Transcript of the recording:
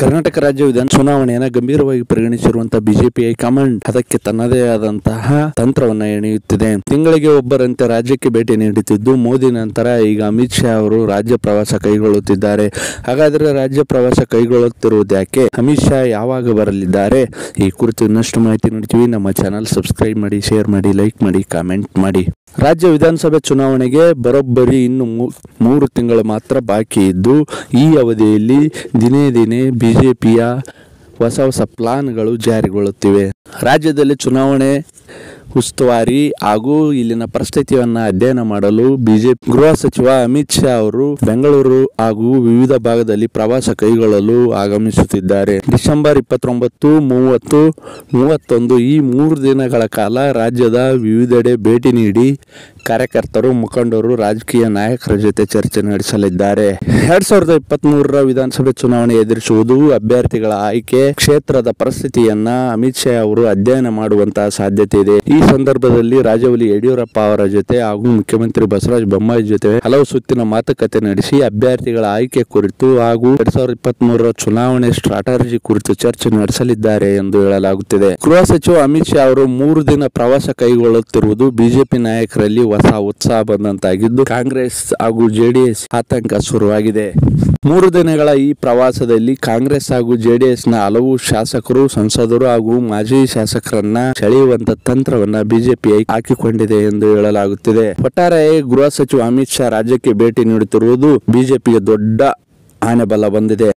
ಕರ್ನಾಟಕ ರಾಜ್ಯ ವಿಧಾನ ಚುನಾವಣೆಯನ್ನು ಗಂಭೀರವಾಗಿ ಪರಿಗಣಿಸಿರುವಂತಹ ಬಿಜೆಪಿ ಹೈಕಮಾಂಡ್ ಅದಕ್ಕೆ ತನ್ನದೇ ಆದಂತಹ ತಂತ್ರವನ್ನ ಎಣೆಯುತ್ತಿದೆ. ತಿಂಗಳಿಗೆ ಒಬ್ಬರಂತೆ ರಾಜ್ಯಕ್ಕೆ ಭೇಟಿ ನೀಡುತ್ತಿದ್ದು, ಮೋದಿ ನಂತರ ಈಗ ಅಮಿತ್ ಶಾ ಅವರು ರಾಜ್ಯ ಪ್ರವಾಸ ಕೈಗೊಳ್ಳುತ್ತಿದ್ದಾರೆ. ಹಾಗಾದರೆ ರಾಜ್ಯ ಪ್ರವಾಸ ಕೈಗೊಳ್ಳುತ್ತಿರುವುದು ಯಾಕೆ ಅಮಿತ್ ಶಾ ಯಾವಾಗ ಬರಲಿದ್ದಾರೆ? ಈ ಕುರಿತು ಇನ್ನಷ್ಟು ಮಾಹಿತಿ ನೀಡ್ತೀವಿ. ನಮ್ಮ ಚಾನಲ್ ಸಬ್ಸ್ಕ್ರೈಬ್ ಮಾಡಿ, ಶೇರ್ ಮಾಡಿ, ಲೈಕ್ ಮಾಡಿ, ಕಾಮೆಂಟ್ ಮಾಡಿ. ರಾಜ್ಯ ವಿಧಾನಸಭೆ ಚುನಾವಣೆಗೆ ಬರೋಬ್ಬರಿ ಇನ್ನು ಮೂರು ತಿಂಗಳು ಮಾತ್ರ ಬಾಕಿ ಇದ್ದು, ಈ ಅವಧಿಯಲ್ಲಿ ದಿನೇ ದಿನೇ ಬಿಜೆಪಿಯ ಹೊಸ ಹೊಸ ಪ್ಲಾನ್ಗಳು ಜಾರಿಗೊಳ್ಳುತ್ತಿವೆ. ರಾಜ್ಯದಲ್ಲಿ ಚುನಾವಣೆ ಉಸ್ತುವಾರಿ ಹಾಗೂ ಇಲ್ಲಿನ ಪರಿಸ್ಥಿತಿಯನ್ನ ಅಧ್ಯಯನ ಮಾಡಲು ಬಿಜೆಪಿ ಗೃಹ ಸಚಿವ ಅಮಿತ್ ಶಾ ಅವರು ಬೆಂಗಳೂರು ಹಾಗೂ ವಿವಿಧ ಭಾಗದಲ್ಲಿ ಪ್ರವಾಸ ಕೈಗೊಳ್ಳಲು ಆಗಮಿಸುತ್ತಿದ್ದಾರೆ. ಡಿಸೆಂಬರ್ ಇಪ್ಪತ್ತೊಂಬತ್ತು, ಮೂವತ್ತು, ಮೂವತ್ತೊಂದು ಈ ಮೂರು ದಿನಗಳ ಕಾಲ ರಾಜ್ಯದ ವಿವಿಧೆಡೆ ಭೇಟಿ ನೀಡಿ ಕಾರ್ಯಕರ್ತರು, ಮುಖಂಡರು, ರಾಜಕೀಯ ನಾಯಕರ ಜೊತೆ ಚರ್ಚೆ ನಡೆಸಲಿದ್ದಾರೆ. ಎರಡ್ ಸಾವಿರದ ಇಪ್ಪತ್ತ್ ಮೂರರ ವಿಧಾನಸಭೆ ಚುನಾವಣೆ ಎದುರಿಸುವುದು ಅಭ್ಯರ್ಥಿಗಳ ಆಯ್ಕೆ ಕ್ಷೇತ್ರದ ಪರಿಸ್ಥಿತಿಯನ್ನ ಅಮಿತ್ ಶಾ ಅವರು ಅಧ್ಯಯನ ಮಾಡುವಂತಹ ಸಾಧ್ಯತೆ ಇದೆ. ಈ ಸಂದರ್ಭದಲ್ಲಿ ರಾಜವಲಿ ಯಡಿಯೂರಪ್ಪ ಅವರ ಜೊತೆ ಹಾಗೂ ಮುಖ್ಯಮಂತ್ರಿ ಬಸವರಾಜ ಬೊಮ್ಮಾಯಿ ಜೊತೆ ಹಲವು ಸುತ್ತಿನ ಮಾತುಕತೆ ನಡೆಸಿ ಅಭ್ಯರ್ಥಿಗಳ ಆಯ್ಕೆ ಕುರಿತು ಹಾಗೂ ಎರಡ್ ಸಾವಿರದ ಇಪ್ಪತ್ತ್ ಮೂರರ ಚುನಾವಣೆ ಸ್ಟ್ರಾಟಜಿ ಕುರಿತು ಚರ್ಚೆ ನಡೆಸಲಿದ್ದಾರೆ ಎಂದು ಹೇಳಲಾಗುತ್ತಿದೆ. ಗೃಹ ಸಚಿವ ಅಮಿತ್ ಶಾ ಅವರು ಮೂರು ದಿನ ಪ್ರವಾಸ ಕೈಗೊಳ್ಳುತ್ತಿರುವುದು ಬಿಜೆಪಿ ನಾಯಕರಲ್ಲಿ ಹೊಸ ಉತ್ಸಾಹ ಬಂದಂತಾಗಿದ್ದು, ಕಾಂಗ್ರೆಸ್ ಹಾಗೂ ಜೆಡಿಎಸ್ ಆತಂಕ ಶುರುವಾಗಿದೆ. ಮೂರು ದಿನಗಳ ಈ ಪ್ರವಾಸದಲ್ಲಿ ಕಾಂಗ್ರೆಸ್ ಹಾಗೂ ಜೆಡಿಎಸ್ನ ಹಲವು ಶಾಸಕರು, ಸಂಸದರು ಹಾಗೂ ಮಾಜಿ ಶಾಸಕರನ್ನ ಸೆಳೆಯುವಂತ ತಂತ್ರವನ್ನ ಬಿಜೆಪಿ ಹಾಕಿಕೊಂಡಿದೆ ಎಂದು ಹೇಳಲಾಗುತ್ತಿದೆ. ಒಟ್ಟಾರೆ ಗೃಹ ಸಚಿವ ಅಮಿತ್ ಶಾ ರಾಜ್ಯಕ್ಕೆ ಭೇಟಿ ನೀಡುತ್ತಿರುವುದು ಬಿಜೆಪಿಗೆ ದೊಡ್ಡ ಆನೆಬಲ ಬಂದಿದೆ.